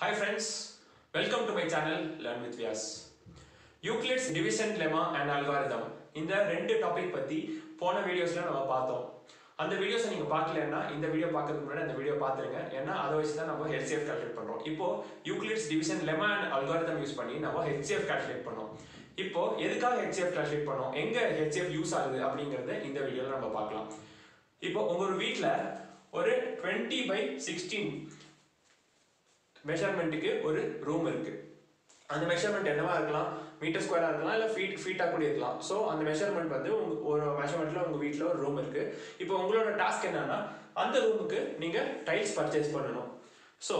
Hi friends, welcome to my channel Learn with Vyas. Euclid's division lemma and algorithm. இந்த ரெண்டு topic பத்தி போன வீடியோஸ்ல நம்ம பார்த்தோம். அந்த வீடியோஸை நீங்க பார்க்கலன்னா இந்த வீடியோ பார்க்கறதுக்கு முன்னாடி அந்த வீடியோ பார்த்துருங்க. ஏன்னா அதை வச்சு தான் நம்ம ஹெச்சிஎஃப் கால்குலேட் பண்றோம். இப்போ Euclid's division lemma and algorithm use பண்ணி நம்ம ஹெச்சிஎஃப் கால்குலேட் பண்ணோம். இப்போ எதுக்காக ஹெச்சிஎஃப் கால்குலேட் பண்ணோம்? எங்க ஹெச்சிஎஃப் யூஸ் ஆகுது அப்படிங்கறத இந்த வீடியோல நம்ம பார்க்கலாம். இப்போ உங்க வீட்டில் ஒரு டுவெண்ட்டி பை சிக்ஸ்டீன் மெஷர்மெண்ட்டுக்கு ஒரு ரூம் இருக்கு. அந்த மெஷர்மெண்ட் என்னவா இருக்கலாம்? மீட்டர் ஸ்கொயராக இருக்கலாம் இல்லை ஃபீட் ஃபீட்டாக கூட இருக்கலாம். ஸோ அந்த மெஷர்மெண்ட் வந்து உங்க ஒரு மெஷர்மெண்ட்டில் உங்கள் வீட்டில் ஒரு ரூம் இருக்குது இப்போ உங்களோட டாஸ்க் என்னன்னா அந்த ரூமுக்கு நீங்கள் டைல்ஸ் பர்ச்சேஸ் பண்ணணும். ஸோ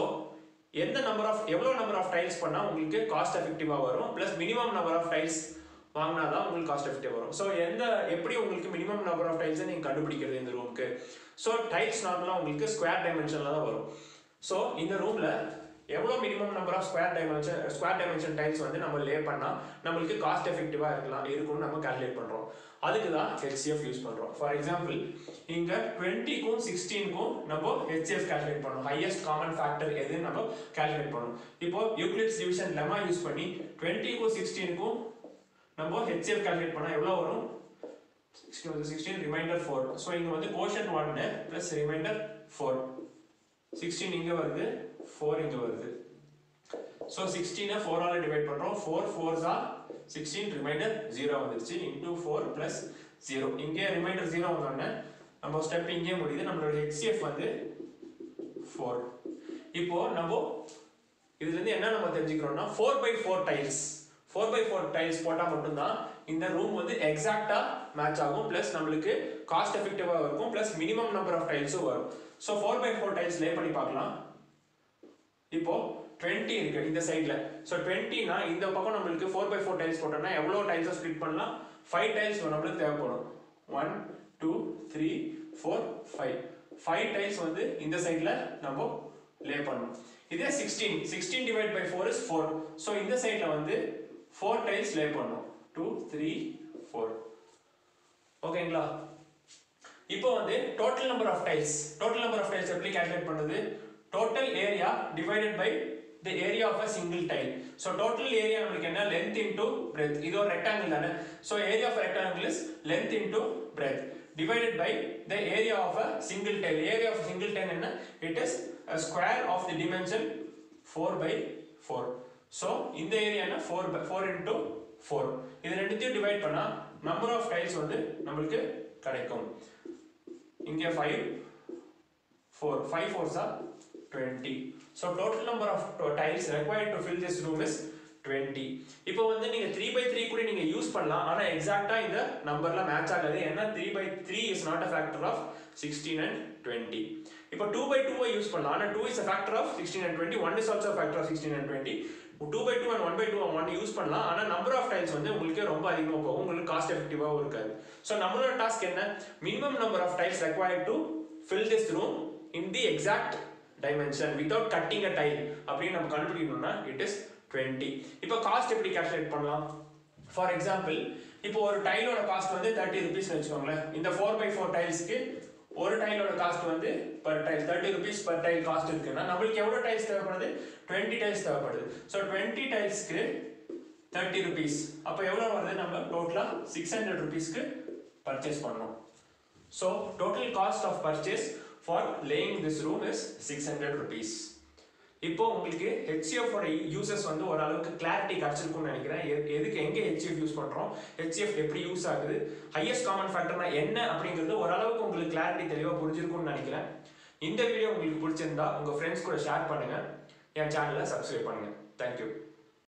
எந்த நம்பர் ஆஃப் எவ்வளோ நம்பர் ஆஃப் டைல்ஸ் பண்ணால் உங்களுக்கு காஸ்ட் எஃபெக்டிவாக வரும்? Plus minimum number of tiles வாங்கினா தான் உங்களுக்கு காஸ்ட் எஃபெக்டிவ் வரும். ஸோ எந்த எப்படி உங்களுக்கு மினிமம் நம்பர் ஆஃப் டைல்ஸை நீங்கள் கண்டுபிடிக்கிறது இந்த ரூமுக்கு ஸோ டைல்ஸ் நார்மலாக உங்களுக்கு ஸ்கொயர் டைமென்ஷனில் தான் வரும். ஸோ இந்த ரூமில் எவ்வளோ minimum number of square dimension square dimension tiles வந்து நம்ம லே பண்ணால் நம்மளுக்கு காஸ்ட் எஃபெக்டிவாக இருக்கலாம் இருக்கும்னு நம்ம கால்குலேட் பண்ணுறோம் அதுக்கு தான் ஹெச்சிஎஃப் யூஸ் பண்ணுறோம் ஃபார் எக்ஸாம்பிள் இங்கே டுவெண்ட்டிக்கும் சிக்ஸ்டீனுக்கும் நம்ம ஹெச்சிஎஃப் கால்குலேட் பண்ணோம் ஹையஸ்ட் காமன் ஃபேக்டர் எதுன்னு நம்ம கால்குலேட் பண்ணணும். இப்போ யூக்ளிட்ஸ் டிவிஷன் லெமா யூஸ் பண்ணி டுவெண்ட்டிக்கும் சிக்ஸ்டீனுக்கும் நம்ம ஹெச்சிஎஃப் கால்குலேட் பண்ணால் எவ்வளோ வரும்? சிக்ஸ்டீன் வந்து சிக்ஸ்டீன் ரிமைண்டர் ஃபோர் ஸோ இங்கே வந்து கோஷன் ஒன்னு ப்ளஸ் ரிமைண்டர் ஃபோர் சிக்ஸ்டீன் இங்கே வருது ஃபோர் இங்கே வருது. ஸோ சிக்ஸ்டீனை ஃபோரால் டிவைட் பண்ணுறோம் ஃபோர் ஃபோர்ஸா சிக்ஸ்டீன் ரிமைண்டர் ஜீரோ வந்துருச்சு. இன்டூ ஃபோர் ப்ளஸ் ஜீரோ இங்கே ரிமைண்டர் ஜீரோ வந்தோடனே நம்ம ஸ்டெப் இங்கே முடியுது. நம்மளோட ஹெச்சிஎஃப் வந்து ஃபோர் இப்போ நம்ம இதுலேருந்து என்ன நம்ம தெரிஞ்சுக்கிறோம்னா four by four tiles four by four tiles போட்டால் மட்டும்தான் இந்த ரூம் வந்து எக்ஸாக்டா மேட்ச் ஆகும். ப்ளஸ் நம்மளுக்கு காஸ்ட் எஃபெக்டிவாக இருக்கும். ப்ளஸ் மினிமம் நம்பர் ஆஃப் டைல்ஸும் வரும். So four by four tiles lay பண்ணி பார்க்கலாம். இப்போ டுவெண்ட்டி இருக்கு இந்த சைடில் ஸோ டுவெண்ட்டினா இந்த பக்கம் நம்மளுக்கு ஃபோர் பை ஃபோர் டைல்ஸ் போட்டோம்னா எவ்வளோ டைல்ஸை ஸ்ப்ளிட் பண்ணலாம்? ஃபைவ் டைல்ஸ் நம்மளுக்கு தேவைப்படும். One two three four five five tiles வந்து இந்த சைடில் நம்ம லே பண்ணணும். இதே sixteen sixteen divide by four is four so இந்த சைடில் வந்து ஃபோர் டைல்ஸ் லே பண்ணணும். டூ த்ரீ ஃபோர் ஓகேங்களா இப்போ வந்து total number of tiles total number of tiles எப்படி கால்குலேட் பண்ணுறது total area divided by the area of a single tile so total area நம்மளுக்கு என்ன? லென்த் இன்டூ பிரெத் இது ஒரு ரெக்டாங்கிள் தானே? So area of rectangle is length into breadth divided by the area of a single tile. Area of a single tile என்ன? It is a square of the dimension 4 by 4. So, இந்த area என்ன 4 by 4 into 4. இது ரெண்டுத்தையும் divide பண்ணா number of tiles வந்து நம்மளுக்கு கிடைக்கும். இங்க 5 4 5 4s are 20. So, total number of tiles required to fill this room is 20 இப்போ வந்து நீங்க 3 by 3 கூட நீங்க யூஸ் பண்ணலாம் ஆனா எக்ஸாக்ட்டா இந்த நம்பர்ல மேட்ச் ஆகாது ஏன்னா 3 by 3 is not a factor of 16 and 20 இப்போ 2 by 2 யூஸ் பண்ணலாம். ஆனால் two is a factor of sixteen and twenty one is also factor of sixteen and twenty two by two and one by two one use பண்ணலாம். ஆனால் number of tiles வந்து உங்களுக்கு ரொம்ப அதிகமாக போகும். உங்களுக்கு காஸ்ட் எஃபெக்டிவாகவும் இருக்காது. ஸோ நம்மளோட டாஸ்க் என்ன? Minimum number of tiles required to fill this room in the exact dimension without cutting a tile அப்படின்னு நம்ம கண்டுபிடிக்கணும்னா இட் இஸ் டுவெண்ட்டி இப்போ காஸ்ட் எப்படி கால்குலேட் பண்ணலாம்? ஃபார் எக்ஸாம்பிள் இப்போ ஒரு டைலோட காஸ்ட் வந்து தேர்ட்டி ருபீஸ்னு வச்சுக்கோங்களேன். இந்த ஃபோர் பை ஃபோர் டைல்ஸ்க்கு ஒரு டைலோட காஸ்ட் வந்து per tile thirty rupees per tile cost இருக்குன்னா நம்மளுக்கு எவ்வளோ டைல்ஸ் தேவைப்படுது? டுவெண்ட்டி டைல்ஸ் தேவைப்படுது. ஸோ டுவெண்ட்டி டைல்ஸ்க்கு தேர்ட்டி ருபீஸ் அப்போ எவ்வளோ வருது? நம்ம டோட்டலாக சிக்ஸ் ஹண்ட்ரட் ருபீஸ்க்கு பர்ச்சேஸ் பண்ணோம் so total cost of purchase for laying this room is six hundred rupees இப்போ உங்களுக்கு ஹெச்எஃப் யூசஸ் வந்து ஓரளவுக்கு கிளாரிட்டி கிடைச்சிருக்கும்னு நினைக்கிறேன். எதுக்கு எங்கே ஹெச்எஃப் யூஸ் பண்ணுறோம் ஹெச்எஃப் எப்படி யூஸ் ஆகுது? ஹையஸ்ட் காமன் ஃபேக்டர்னா என்ன அப்படிங்கிறது ஓரளவுக்கு உங்களுக்கு கிளாரிட்டி தெளிவாக புரிஞ்சிருக்கும்னு நினைக்கிறேன். இந்த வீடியோ உங்களுக்கு பிடிச்சிருந்தா உங்கள் ஃப்ரெண்ட்ஸ் கூட ஷேர் பண்ணுங்கள் என் சேனலை சப்ஸ்கிரைப் பண்ணுங்கள் தேங்க்யூ